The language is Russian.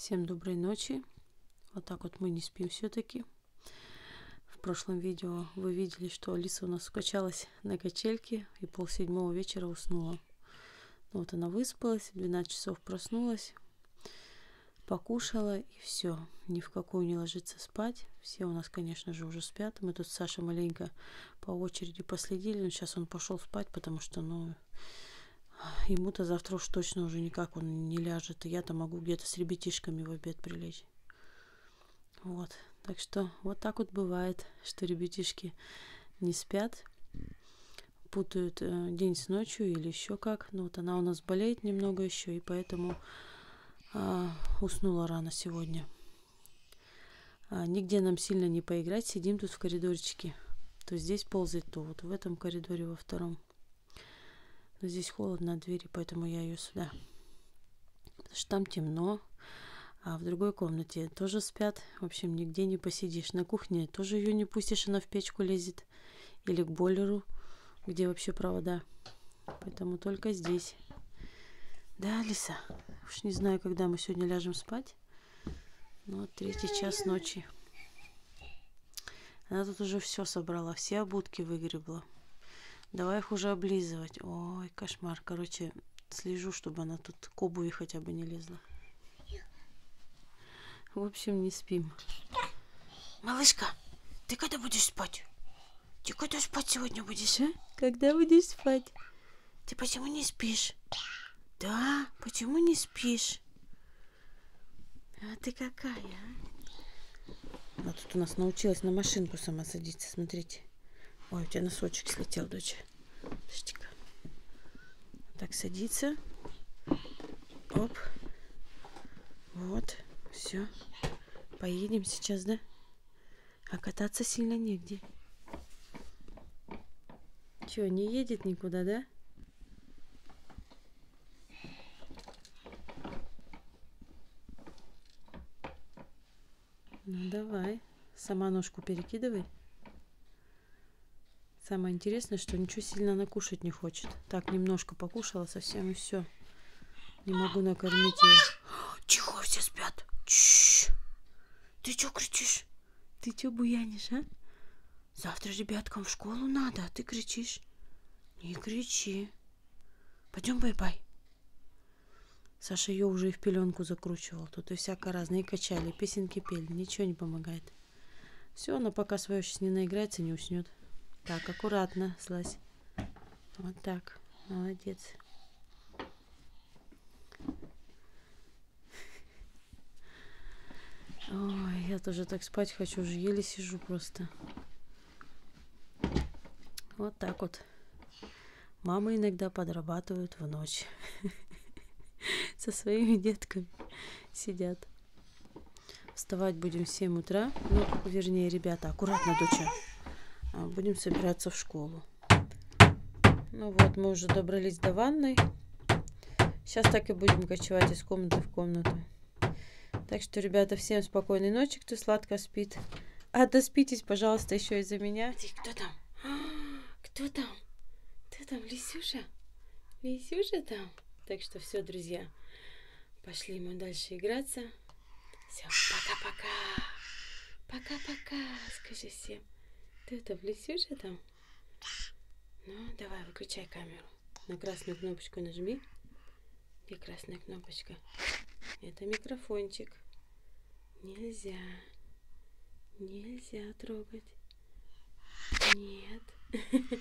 Всем доброй ночи. Вот так вот мы не спим все-таки. В прошлом видео вы видели, что Алиса у нас скачалась на качельке и пол седьмого вечера уснула. Ну вот она выспалась, в 12 часов проснулась, покушала и все. Ни в какую не ложится спать. Все у нас, конечно же, уже спят. Мы тут с Сашей маленько по очереди последили, но сейчас он пошел спать, потому что, ну, Ему-то завтра уж точно уже никак он не ляжет. И я-то могу где-то с ребятишками в обед прилечь. Вот. Так что вот так вот бывает, что ребятишки не спят, путают э, день с ночью или еще как. Ну вот она у нас болеет немного еще, и поэтому э, уснула рано сегодня. А, нигде нам сильно не поиграть, сидим тут в коридорчике. То здесь ползает, то вот в этом коридоре во втором. Но здесь холодно от двери, поэтому я ее сюда. Потому что там темно. А в другой комнате тоже спят. В общем, нигде не посидишь. На кухне тоже ее не пустишь, она в печку лезет. Или к бойлеру, где вообще провода. Поэтому только здесь. Да, Алиса? Уж не знаю, когда мы сегодня ляжем спать. Но третий час ночи. Она тут уже все собрала, все обутки выгребла. Давай их уже облизывать. Ой, кошмар. Короче, слежу, чтобы она тут к обуви хотя бы не лезла. В общем, не спим. Малышка, ты когда будешь спать? Ты когда спать сегодня будешь, а? Когда будешь спать? Ты почему не спишь? Да, почему не спишь? А ты какая, а? Она тут у нас научилась на машинку сама садиться, смотрите. Ой, у тебя носочек слетел, дочь. Подожди-ка. Так, садится. Оп. Вот. Все. Поедем сейчас, да? А кататься сильно негде. Че, не едет никуда, да? Ну давай. Сама ножку перекидывай. Самое интересное, что ничего сильно накушать не хочет. Так, немножко покушала совсем и все. Не могу накормить ее. Чего все спят? Чш. Ты что кричишь? Ты что буянишь, а? Завтра ребяткам в школу надо, а ты кричишь. Не кричи. Пойдем бай-бай. Саша ее уже и в пеленку закручивал. Тут и всяко разные качали, песенки пели. Ничего не помогает. Все, она пока свое сейчас не наиграется, не уснет. Так, аккуратно, слазь. Вот так. Молодец. Ой, я тоже так спать хочу, уже еле сижу просто. Вот так вот. Мамы иногда подрабатывают в ночь. Со своими детками сидят. Вставать будем в 7 утра. Ну, вернее, ребята, аккуратно, доча. А, будем собираться в школу. Ну вот, мы уже добрались до ванной. Сейчас так и будем кочевать из комнаты в комнату. Так что, ребята, всем спокойной ночи, кто сладко спит. А доспитесь, пожалуйста, еще из-за меня. Кто там? Кто там? Кто там? Лисюша? Лисюша там? Так что все, друзья. Пошли мы дальше играться. Все, пока-пока. Пока-пока. Скажи всем. Ты это в лесюше там? Ну, давай, выключай камеру. На красную кнопочку нажми. Где красная кнопочка? Это микрофончик. Нельзя. Нельзя трогать. Нет.